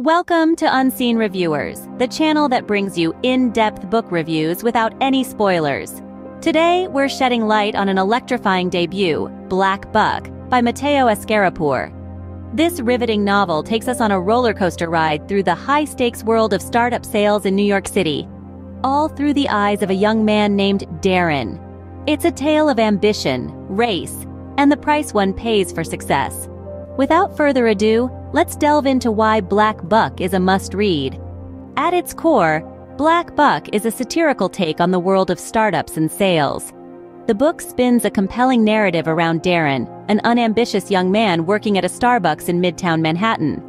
Welcome to Unseen Reviewers, the channel that brings you in-depth book reviews without any spoilers. Today, we're shedding light on an electrifying debut, Black Buck, by Mateo Askaripour. This riveting novel takes us on a roller coaster ride through the high-stakes world of startup sales in New York City, all through the eyes of a young man named Darren. It's a tale of ambition, race, and the price one pays for success. Without further ado, let's delve into why Black Buck is a must-read. At its core, Black Buck is a satirical take on the world of startups and sales. The book spins a compelling narrative around Darren, an unambitious young man working at a Starbucks in Midtown Manhattan.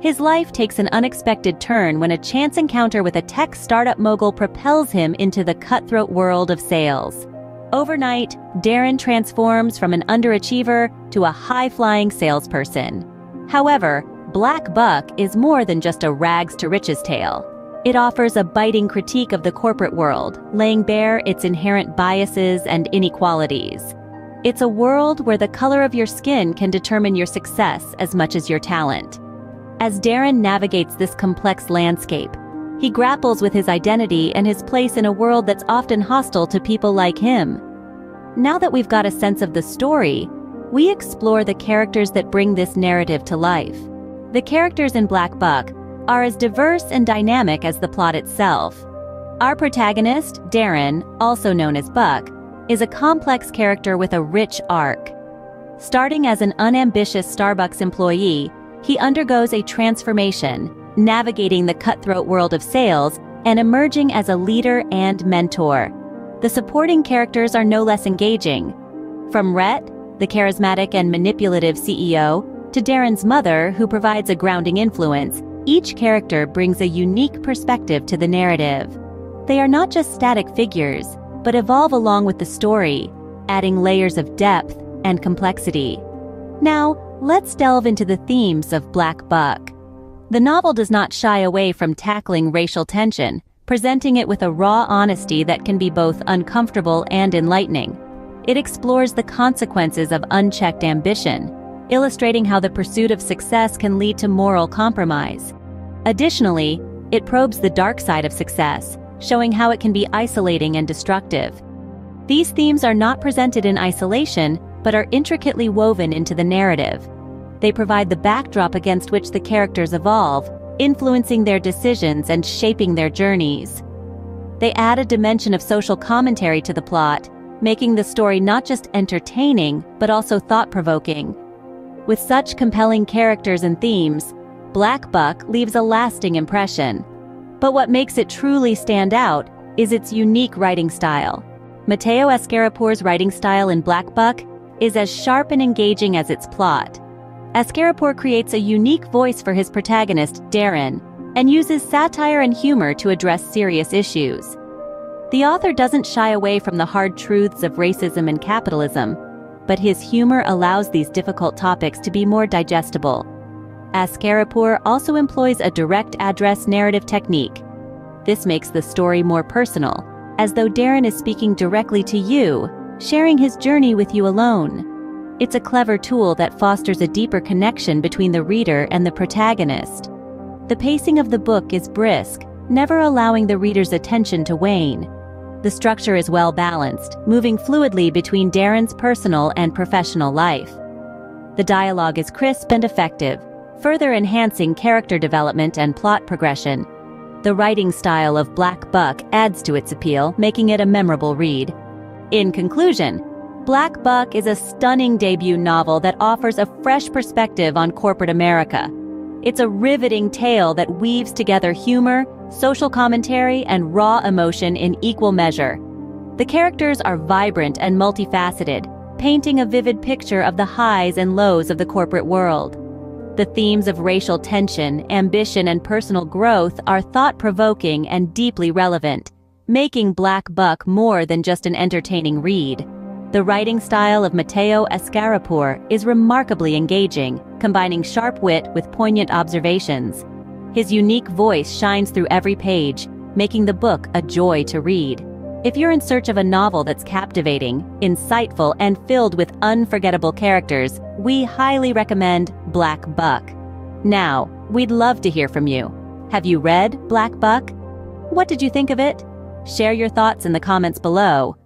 His life takes an unexpected turn when a chance encounter with a tech startup mogul propels him into the cutthroat world of sales. Overnight, Darren transforms from an underachiever to a high-flying salesperson. However, Black Buck is more than just a rags-to-riches tale. It offers a biting critique of the corporate world, laying bare its inherent biases and inequalities. It's a world where the color of your skin can determine your success as much as your talent. As Darren navigates this complex landscape, he grapples with his identity and his place in a world that's often hostile to people like him. Now that we've got a sense of the story, we explore the characters that bring this narrative to life. The characters in Black Buck are as diverse and dynamic as the plot itself. Our protagonist, Darren, also known as Buck, is a complex character with a rich arc. Starting as an unambitious Starbucks employee, he undergoes a transformation, navigating the cutthroat world of sales and emerging as a leader and mentor. The supporting characters are no less engaging. From Rhett, the charismatic and manipulative CEO, to Darren's mother, who provides a grounding influence, each character brings a unique perspective to the narrative. They are not just static figures, but evolve along with the story, adding layers of depth and complexity. Now, let's delve into the themes of Black Buck. The novel does not shy away from tackling racial tension, presenting it with a raw honesty that can be both uncomfortable and enlightening. It explores the consequences of unchecked ambition, illustrating how the pursuit of success can lead to moral compromise. Additionally, it probes the dark side of success, showing how it can be isolating and destructive. These themes are not presented in isolation, but are intricately woven into the narrative. They provide the backdrop against which the characters evolve, influencing their decisions and shaping their journeys. They add a dimension of social commentary to the plot, making the story not just entertaining, but also thought-provoking. With such compelling characters and themes, Black Buck leaves a lasting impression. But what makes it truly stand out is its unique writing style. Mateo Askaripour's writing style in Black Buck is as sharp and engaging as its plot. Askaripour creates a unique voice for his protagonist, Darren, and uses satire and humor to address serious issues. The author doesn't shy away from the hard truths of racism and capitalism, but his humor allows these difficult topics to be more digestible. Askaripour also employs a direct address narrative technique. This makes the story more personal, as though Darren is speaking directly to you, sharing his journey with you alone. It's a clever tool that fosters a deeper connection between the reader and the protagonist. The pacing of the book is brisk, never allowing the reader's attention to wane. The structure is well balanced, moving fluidly between Darren's personal and professional life. The dialogue is crisp and effective, further enhancing character development and plot progression. The writing style of Black Buck adds to its appeal, making it a memorable read. In conclusion, Black Buck is a stunning debut novel that offers a fresh perspective on corporate America. It's a riveting tale that weaves together humor, social commentary, and raw emotion in equal measure. The characters are vibrant and multifaceted, painting a vivid picture of the highs and lows of the corporate world. The themes of racial tension, ambition, and personal growth are thought-provoking and deeply relevant, making Black Buck more than just an entertaining read. The writing style of Mateo Askaripour is remarkably engaging, combining sharp wit with poignant observations. His unique voice shines through every page, making the book a joy to read. If you're in search of a novel that's captivating, insightful, and filled with unforgettable characters, we highly recommend Black Buck. Now, We'd love to hear from you. Have you read Black Buck? What did you think of it? Share your thoughts in the comments below